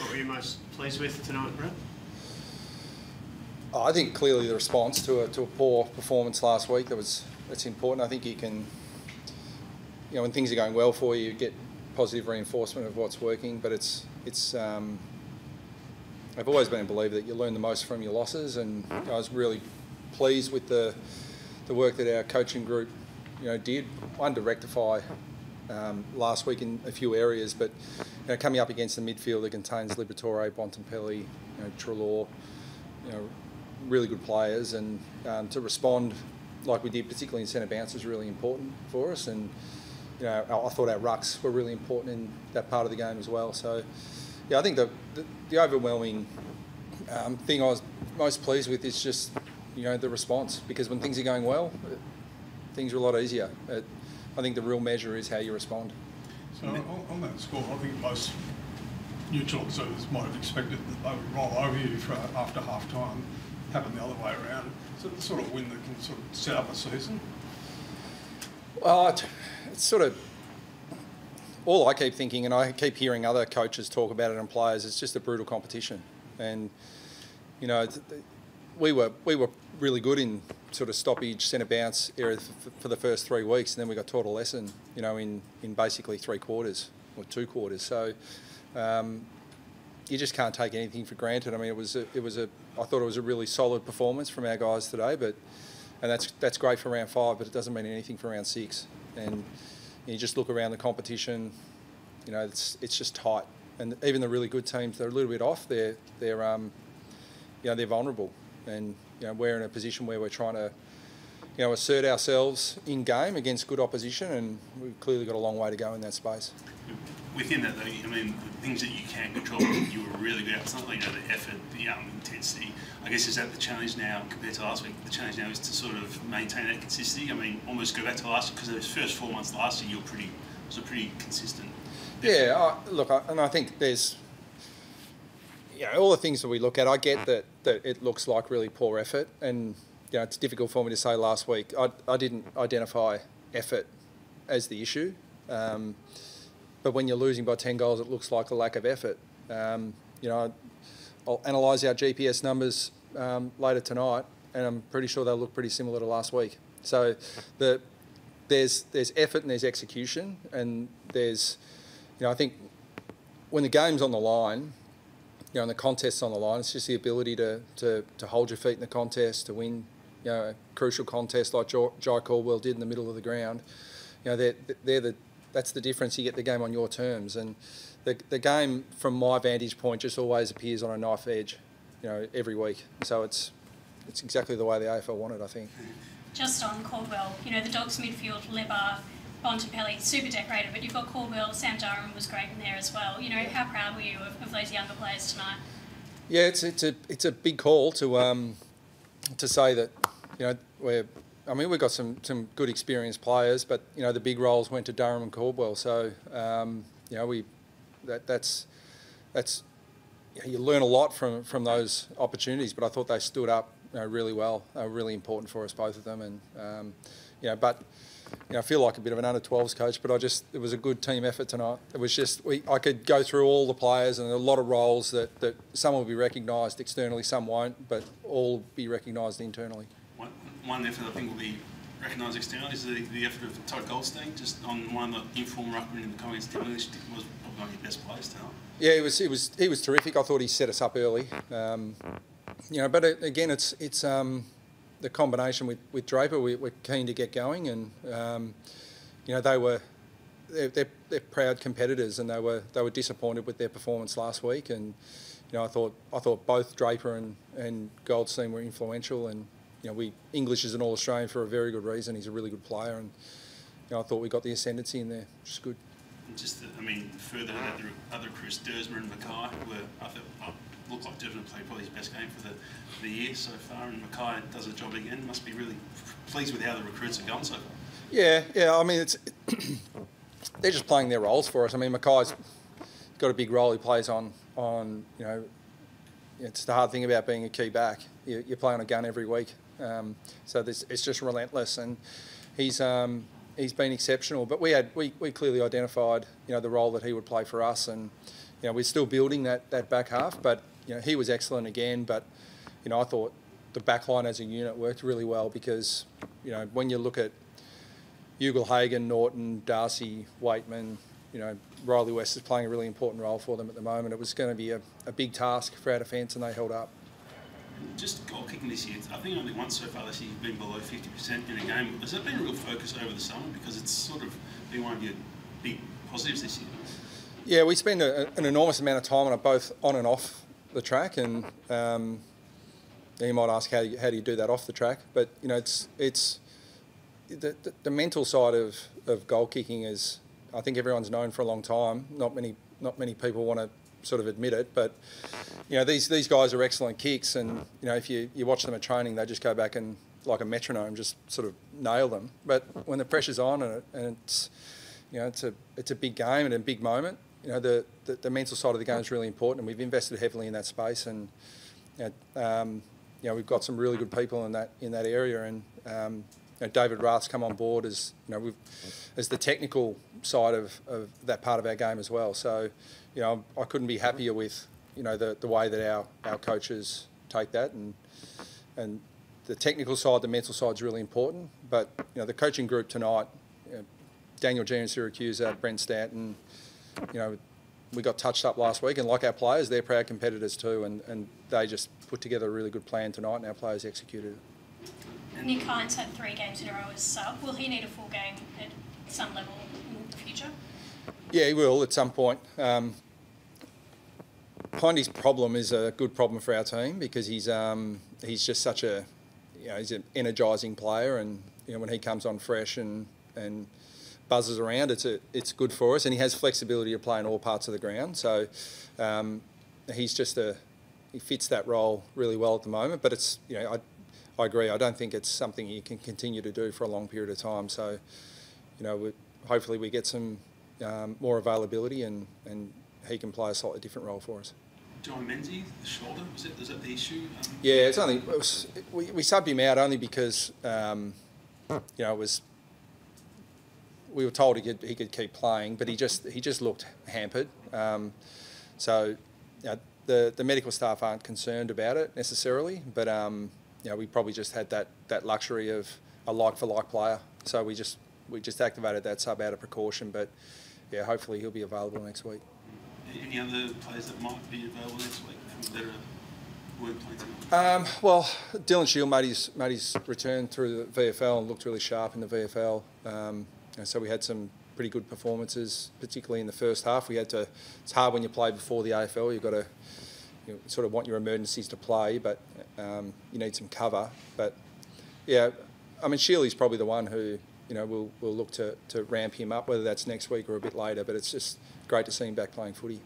What were you most pleased with tonight, Brad? Oh, I think clearly the response to a, to a poor performance last week that was that's important. I think you can, you know, when things are going well for you, you get positive reinforcement of what's working. But it's it's. Um, I've always been a believer that you learn the most from your losses, and I was really pleased with the the work that our coaching group, you know, did. One to rectify um, last week in a few areas, but you know, coming up against the midfield that contains Liberatore, Bontempelli, you know, Treloar, you know, really good players, and um, to respond like we did, particularly in centre bounce, was really important for us. And you know, I thought our rucks were really important in that part of the game as well. So, yeah, I think the the, the overwhelming um, thing I was most pleased with is just you know the response because when things are going well, things are a lot easier. It, I think the real measure is how you respond. So on, on that score, I think most neutral observers might have expected that they would roll over you for after half time happen the other way around. It the sort of win that can sort of set up a season? Well, it's sort of all I keep thinking, and I keep hearing other coaches talk about it and players. It's just a brutal competition, and you know, we were we were really good in sort of stoppage centre bounce area for the first three weeks, and then we got taught a lesson, you know, in in basically three quarters or two quarters. So. Um, you just can't take anything for granted. I mean, it was a, it was a I thought it was a really solid performance from our guys today, but and that's that's great for round five, but it doesn't mean anything for round six. And you just look around the competition, you know, it's it's just tight. And even the really good teams, they're a little bit off. They're they're um, you know, they're vulnerable, and you know, we're in a position where we're trying to you know, assert ourselves in game against good opposition, and we've clearly got a long way to go in that space within that, though, I mean, the things that you can control, you were really good at. It's not like, you know, the effort, the um, intensity. I guess is that the challenge now compared to last week? The challenge now is to sort of maintain that consistency. I mean, almost go back to last because those first four months last year, you were pretty was a pretty consistent. Yeah, I, look, I, and I think there's, you know, all the things that we look at. I get that that it looks like really poor effort, and you know, it's difficult for me to say last week. I I didn't identify effort as the issue. Um, but when you're losing by 10 goals, it looks like a lack of effort. Um, you know, I'll analyse our GPS numbers um, later tonight, and I'm pretty sure they'll look pretty similar to last week. So the, there's, there's effort and there's execution, and there's, you know, I think when the game's on the line, you know, and the contest's on the line, it's just the ability to, to, to hold your feet in the contest, to win, you know, a crucial contest like Jye Caldwell did in the middle of the ground. You know, they're, they're the that's the difference. You get the game on your terms, and the the game, from my vantage point, just always appears on a knife edge, you know, every week. So it's it's exactly the way the AFL wanted, I think. Just on Caldwell, you know, the Dogs midfield, Libba, Bontempelli, super decorated, but you've got Caldwell, Sam Durham was great in there as well. You know, how proud were you of, of those younger players tonight? Yeah, it's it's a it's a big call to um to say that you know we're I mean, we've got some, some good experienced players, but you know the big roles went to Durham and Caldwell. So um, you know we that that's that's you, learn a lot from from those opportunities. But I thought they stood up know, really well. They were really important for us, both of them. And um, you know, but you know, I feel like a bit of an under 12s coach, but I just it was a good team effort tonight. It was just we I could go through all the players and a lot of roles that, that some will be recognised externally, some won't, but all be recognised internally one effort I think will be recognised externally is the, the effort of Todd Goldstein, just on one of the informed ruckman in the comments. English was probably one of your best players tonight. Yeah, he was. He was. He was terrific. I thought he set us up early. Um, you know, but again, it's it's um, the combination with, with Draper. We, are keen to get going, and um, you know they were they're, they're, they're, proud competitors, and they were they were disappointed with their performance last week. And you know, I thought I thought both Draper and, and Goldstein were influential, and you know, we English is an All Australian for a very good reason. He's a really good player, and you know, I thought we got the ascendancy in there, which is good. just, the, I mean, further to that, the other Chris Duursma and McKay were, I thought, oh, looked like Devon played probably his best game for the, the year so far, and McKay does a job again. Must be really pleased with how the recruits have gone so far. Yeah, yeah. I mean, it's they're just playing their roles for us. I mean, McKay's got a big role he plays on on you know. It's the hard thing about being a key back. You, you play on a gun every week. Um, so this, it's just relentless, and he's um, he's been exceptional. But we had we, we clearly identified you know the role that he would play for us, and you know, we're still building that, that back half, but you know, he was excellent again. But you know, I thought the back line as a unit worked really well because you know when you look at Ugle Hagen, Naughton, Darcy, Weightman, you know, Rhylee West is playing a really important role for them at the moment. It was going to be a, a big task for our defence, and they held up. Just goal kicking this year, I think only once so far this year you've been below 50% in a game. Has that been a real focus over the summer? Because it's sort of been one of your big positives this year. Yeah, we spend a, an enormous amount of time on it, both on and off the track, and um, you might ask how you, how do you do that off the track? But you know, it's it's the, the, the mental side of, of goal kicking is I think everyone's known for a long time. Not many not many people want to sort of admit it, but you know these these guys are excellent kicks, and you know if you, you watch them at training, they just go back and like a metronome, just sort of nail them. But when the pressure's on and, it, and it's you know it's a it's a big game and a big moment. You know the, the, the mental side of the game is really important, and we've invested heavily in that space. And you know, um, you know we've got some really good people in that in that area, and um, you know, David Rath's come on board as you know we've, as the technical side of, of that part of our game as well. So you know I couldn't be happier with you know the, the way that our, our coaches take that and and the technical side, the mental side is really important. But you know the coaching group tonight, you know, Daniel Giansiracusa, Brent Stanton, you know we got touched up last week, and like our players, they're proud competitors too, and, and they just put together a really good plan tonight, and our players executed it. Nick Hind had three games in a row as sub. Will he need a full game at some level in the future? Yeah, he will at some point. Um, Hindy's problem is a good problem for our team because he's um, he's just such a you know he's an energising player, and you know when he comes on fresh and and buzzes around, it's a, it's good for us, and he has flexibility to play in all parts of the ground. So um, he's just a he fits that role really well at the moment. But it's you know I I agree. I don't think it's something you can continue to do for a long period of time. So you know we, hopefully we get some um, more availability and and he can play a slightly different role for us. Jye Menzie, the shoulder, was, it, was that the issue? Um, yeah, it's only it was, we, we subbed him out only because um, you know it was we were told he could he could keep playing, but he just he just looked hampered. Um, so you know, the the medical staff aren't concerned about it necessarily, but um, you know we probably just had that that luxury of a like for like player, so we just we just activated that sub out of precaution. But yeah, hopefully he'll be available next week. Any other players that might be available next week that are, weren't playing? Um, well, Dylan Shiel made his, made his return through the VFL and looked really sharp in the VFL. Um, and so we had some pretty good performances, particularly in the first half. We had to. It's hard when you play before the AFL. You've got to you know, sort of want your emergencies to play, but um, you need some cover. But yeah, I mean, Sheely's probably the one who you know we'll we'll look to, to ramp him up, whether that's next week or a bit later. But it's just great to see him back playing footy.